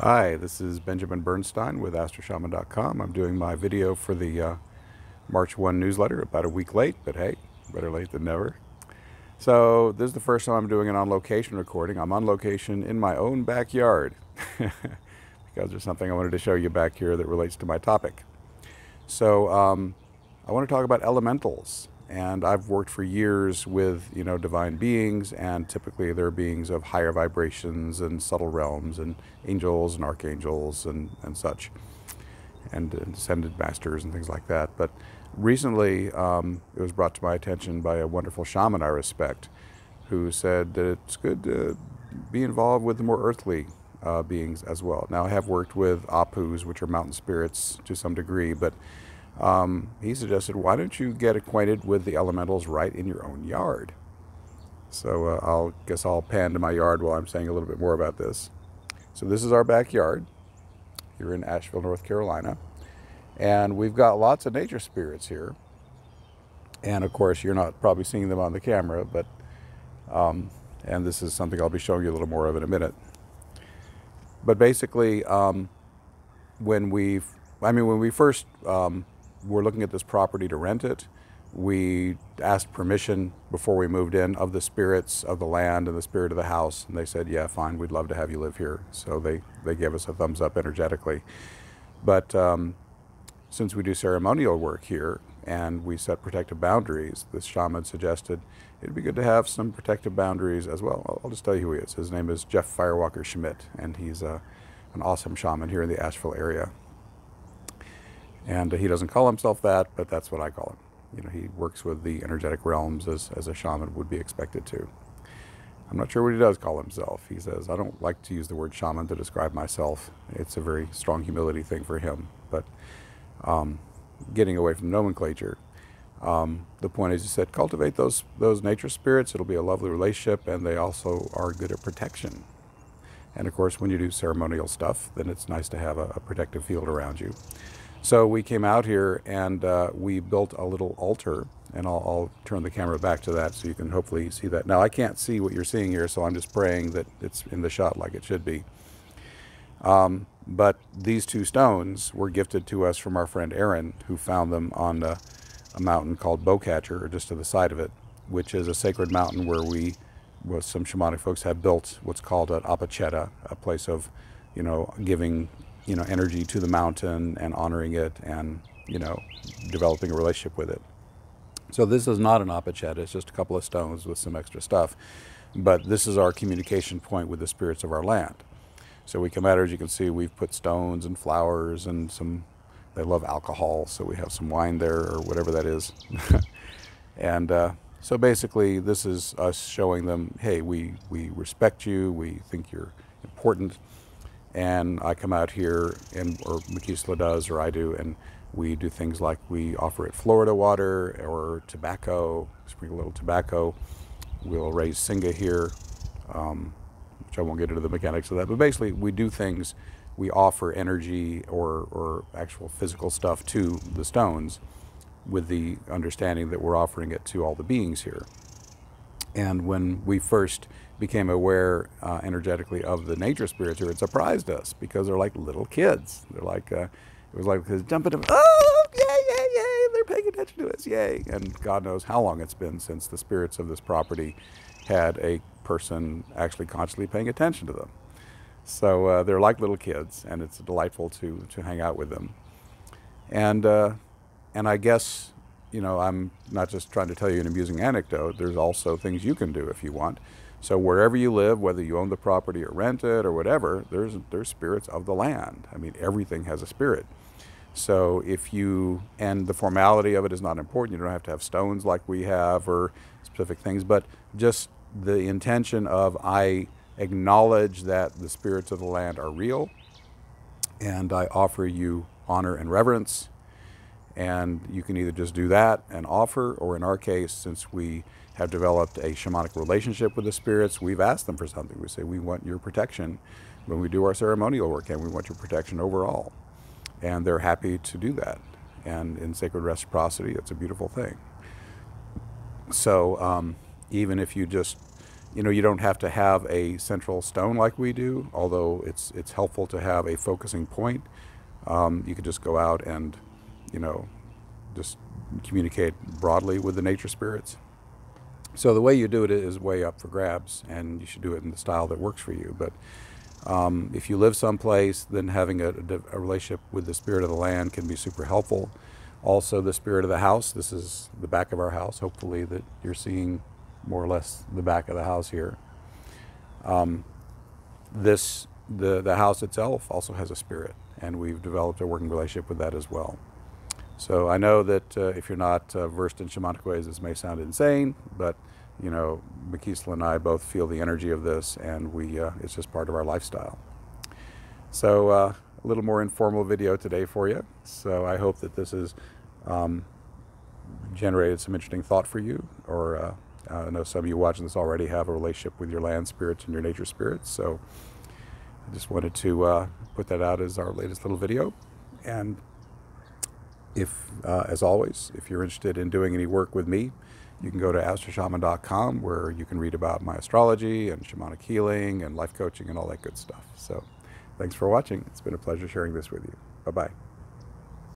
Hi, this is Benjamin Bernstein with AstroShaman.com. I'm doing my video for the uh, March 1 newsletter, about a week late, but hey, better late than never. So this is the first time I'm doing an on-location recording. I'm on location in my own backyard because there's something I wanted to show you back here that relates to my topic. So um, I want to talk about elementals and I've worked for years with you know divine beings, and typically they're beings of higher vibrations and subtle realms, and angels and archangels and and such, and ascended masters and things like that. But recently, um, it was brought to my attention by a wonderful shaman I respect, who said that it's good to be involved with the more earthly uh, beings as well. Now, I have worked with apus, which are mountain spirits to some degree, but um, he suggested, why don't you get acquainted with the elementals right in your own yard? So uh, I'll guess I'll pan to my yard while I'm saying a little bit more about this. So this is our backyard here in Asheville, North Carolina. And we've got lots of nature spirits here. And of course, you're not probably seeing them on the camera, but, um, and this is something I'll be showing you a little more of in a minute. But basically, um, when we, I mean, when we first um, we're looking at this property to rent it. We asked permission before we moved in of the spirits of the land and the spirit of the house, and they said, "Yeah, fine, we'd love to have you live here." So they they gave us a thumbs up energetically. But um, since we do ceremonial work here and we set protective boundaries, this shaman suggested it'd be good to have some protective boundaries as well. I'll, just tell you who he is. His name is Jeff Firewalker Schmidt, and he's uh, an awesome shaman here in the Asheville area. And he doesn't call himself that, but that's what I call him. You know, he works with the energetic realms as, as a shaman would be expected to. I'm not sure what he does call himself. He says, I don't like to use the word shaman to describe myself. It's a very strong humility thing for him. But um, getting away from nomenclature, um, the point is, he said, cultivate those, those nature spirits. It'll be a lovely relationship, and they also are good at protection. And of course, when you do ceremonial stuff, then it's nice to have a, a protective field around you. So we came out here and uh, we built a little altar and I'll, I'll, turn the camera back to that so you can hopefully see that. Now I can't see what you're seeing here so I'm just praying that it's in the shot like it should be. Um, but these two stones were gifted to us from our friend Aaron who found them on a, a mountain called Bowcatcher or just to the side of it which is a sacred mountain where we, well, some shamanic folks have built what's called an apacheta, a place of, you know, giving you know, energy to the mountain and honoring it and, you know, developing a relationship with it. So this is not an apacheta, it's just a couple of stones with some extra stuff. But this is our communication point with the spirits of our land. So we come out here, as you can see, we've put stones and flowers and some, they love alcohol, so we have some wine there or whatever that is. and uh, so basically this is us showing them, hey, we, we respect you, we think you're important, and I come out here, and or Maeikisala does, or I do, and we do things like we offer it Florida water or tobacco, sprinkle a little tobacco. We'll raise singa here, um, which I won't get into the mechanics of that, but basically we do things. We offer energy or, or actual physical stuff to the stones with the understanding that we're offering it to all the beings here. And when we first became aware uh, energetically of the nature spirits here, it surprised us because they're like little kids. They're like, uh, it was like jumping up, oh, yay, yay, yay, they're paying attention to us, yay. And God knows how long it's been since the spirits of this property had a person actually consciously paying attention to them. So uh, they're like little kids, and it's delightful to, to hang out with them. And, uh, and I guess you know, I'm not just trying to tell you an amusing anecdote. There's also things you can do if you want. So wherever you live, whether you own the property or rent it or whatever, there's there's spirits of the land. I mean, everything has a spirit. So if you and the formality of it is not important. You don't have to have stones like we have or specific things, but just the intention of I acknowledge that the spirits of the land are real, and I offer you honor and reverence and you can either just do that and offer, or in our case, since we have developed a shamanic relationship with the spirits, we've asked them for something. We say, we want your protection when we do our ceremonial work, and we want your protection overall. And they're happy to do that. And in sacred reciprocity, it's a beautiful thing. So um, even if you just you know, you don't have to have a central stone like we do, although it's, it's helpful to have a focusing point. Um, you can just go out and, you know, just communicate broadly with the nature spirits. So the way you do it is way up for grabs, and you should do it in the style that works for you. But um, if you live someplace, then having a, a, relationship with the spirit of the land can be super helpful. Also, the spirit of the house. This is the back of our house. Hopefully, that you're seeing more or less the back of the house here. Um, this the the house itself also has a spirit, and we've developed a working relationship with that as well. So I know that uh, if you're not uh, versed in shamanic ways, this may sound insane, but you know, Maeikisala and I both feel the energy of this, and we uh, it's just part of our lifestyle. So uh, a little more informal video today for you. So I hope that this has um, generated some interesting thought for you, or uh, I know some of you watching this already have a relationship with your land spirits and your nature spirits. So I just wanted to uh, put that out as our latest little video, and if, uh, as always, if you're interested in doing any work with me, you can go to astroshaman.com where you can read about my astrology and shamanic healing and life coaching and all that good stuff. So thanks for watching. It's been a pleasure sharing this with you. Bye-bye.